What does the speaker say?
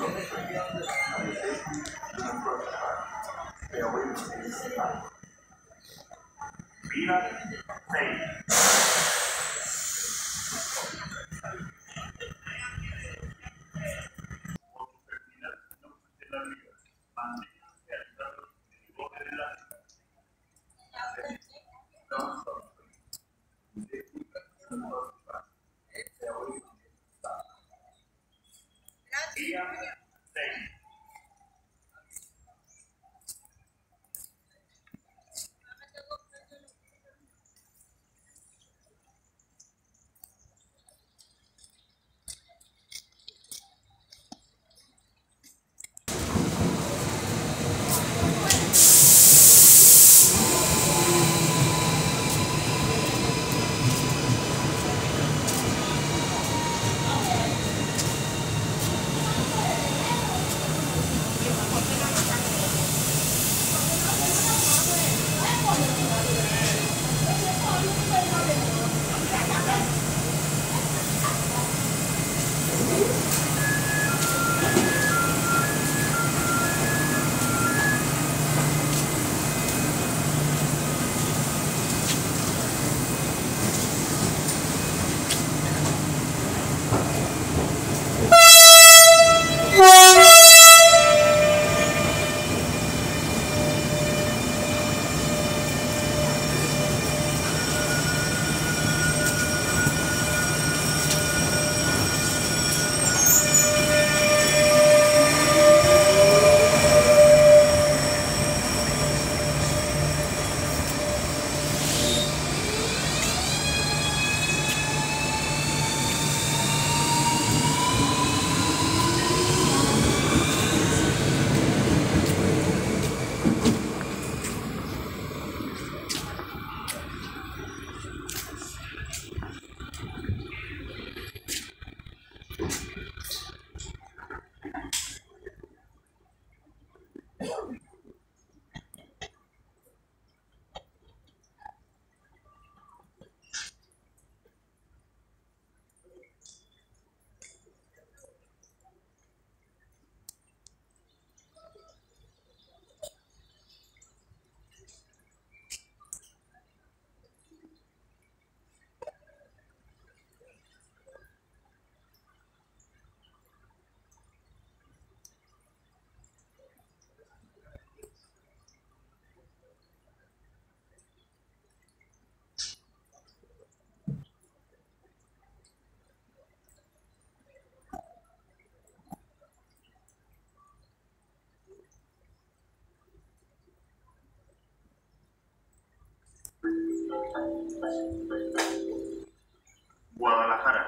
Be not saved. Guadalajara.